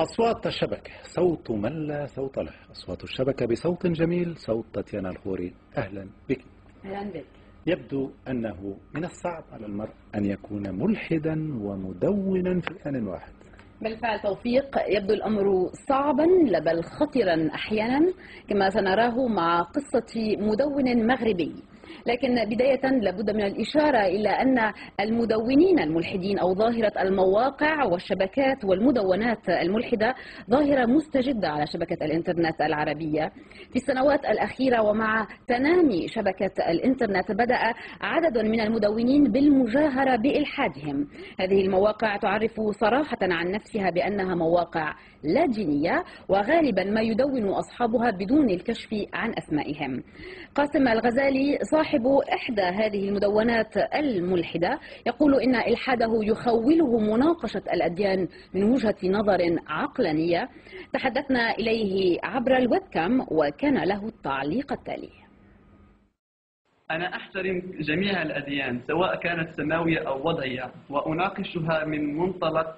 أصوات الشبكة. صوت من لا صوت له. أصوات الشبكة بصوت جميل. صوت تاتيانا الخوري. أهلا بك. أهلا بك. يبدو أنه من الصعب على المرء أن يكون ملحدا ومدونا في آن واحد بالفعل توفيق. يبدو الأمر صعبا بل خطرا أحيانا كما سنراه مع قصة مدون مغربي. لكن بداية لابد من الإشارة إلى أن المدونين الملحدين أو ظاهرة المواقع والشبكات والمدونات الملحدة ظاهرة مستجدة على شبكة الإنترنت العربية. في السنوات الأخيرة ومع تنامي شبكة الإنترنت بدأ عدد من المدونين بالمجاهرة بإلحادهم. هذه المواقع تعرف صراحة عن نفسها بأنها مواقع لا دينية وغالبا ما يدون أصحابها بدون الكشف عن أسمائهم. قاسم الغزالي صاحب إحدى هذه المدونات الملحدة يقول إن إلحاده يخوله مناقشة الأديان من وجهة نظر عقلانية. تحدثنا إليه عبر الويب كام وكان له التعليق التالي. أنا أحترم جميع الأديان سواء كانت سماوية أو وضعية وأناقشها من منطلق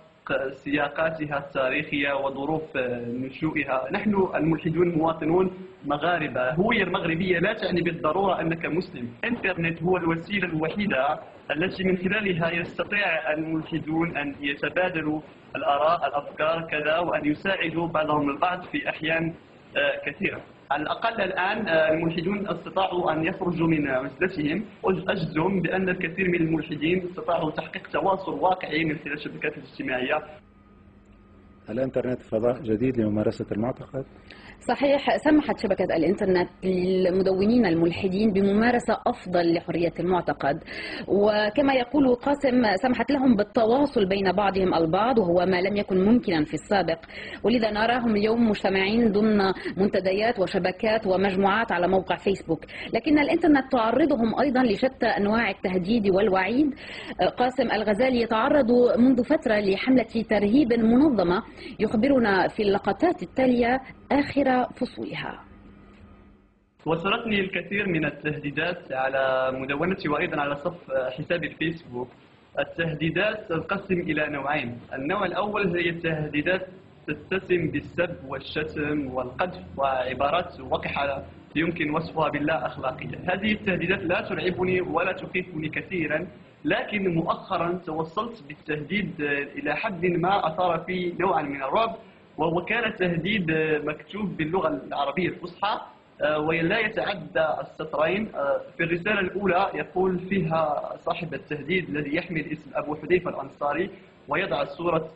سياقاتها التاريخية وظروف نشوئها نحن الملحدون مواطنون مغاربة. هوية المغربية لا تعني بالضرورة أنك مسلم. الإنترنت هو الوسيلة الوحيدة التي من خلالها يستطيع الملحدون أن يتبادلوا الآراء الأفكار كذا وأن يساعدوا بعضهم البعض في أحيان آه، كثيرة. على الأقل الآن آه، الملحدون استطاعوا أن يخرجوا من عزلتهم أجزم بأن الكثير من الملحدين استطاعوا تحقيق تواصل واقعي من خلال الشبكات الاجتماعية. الإنترنت فضاء جديد لممارسة المعتقد؟ صحيح سمحت شبكة الإنترنت للمدونين الملحدين بممارسة أفضل لحرية المعتقد. وكما يقول قاسم سمحت لهم بالتواصل بين بعضهم البعض وهو ما لم يكن ممكنا في السابق. ولذا نراهم اليوم مجتمعين ضمن منتديات وشبكات ومجموعات على موقع فيسبوك. لكن الإنترنت تعرضهم أيضا لشتى أنواع التهديد والوعيد. قاسم الغزالي يتعرض منذ فترة لحملة ترهيب منظمة يخبرنا في اللقطات التالية آخر فصولها. وصلتني الكثير من التهديدات على مدونتي وأيضا على صف حساب الفيسبوك. التهديدات تنقسم إلى نوعين. النوع الأول هي التهديدات تتسم بالسب والشتم والقذف وعبارات وقحة يمكن وصفها باللا أخلاقية. هذه التهديدات لا ترعبني ولا تخيفني كثيرا لكن مؤخرا توصلت بالتهديد إلى حد ما أثار في نوعا من الرعب وهو كان تهديد مكتوب باللغة العربية الفصحى آه، ولا يتعدى السطرين. آه، في الرسالة الأولى يقول فيها صاحب التهديد الذي يحمل اسم أبو حذيفة الأنصاري ويضع الصورة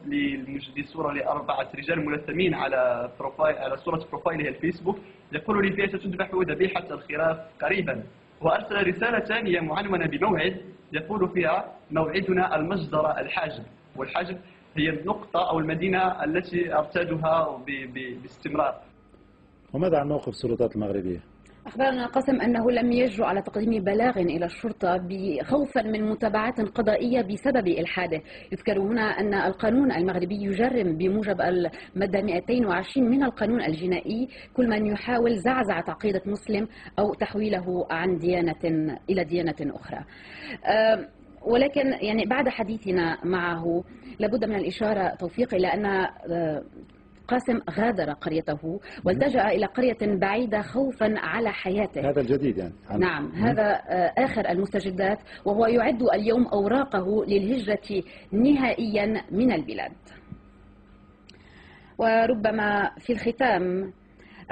صورة لأربعة رجال ملثمين على بروفايل على صورة بروفايله الفيسبوك يقول لي فيها ستذبح ذبيحة الخراف قريبا وأرسل رسالة ثانية معنونة بموعد يقول فيها موعدنا المجزرة الحاجب والحاجب هي النقطة أو المدينة التي أرتادها باستمرار. وماذا عن موقف السلطات المغربية؟ أخبرنا قسم أنه لم يجرؤ على تقديم بلاغ إلى الشرطة خوفا من متابعات قضائية بسبب إلحاده. يذكر هنا أن القانون المغربي يجرم بموجب المادة 220 من القانون الجنائي كل من يحاول زعزعة عقيدة مسلم أو تحويله عن ديانة إلى ديانة أخرى. ولكن يعني بعد حديثنا معه لابد من الإشارة توفيق إلى أن قاسم غادر قريته والتجأ إلى قرية بعيدة خوفا على حياته. هذا الجديد يعني. نعم هذا آه، آخر المستجدات وهو يعد اليوم أوراقه للهجرة نهائيا من البلاد. وربما في الختام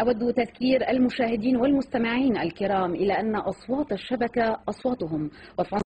أود تذكير المشاهدين والمستمعين الكرام إلى أن أصوات الشبكة أصواتهم.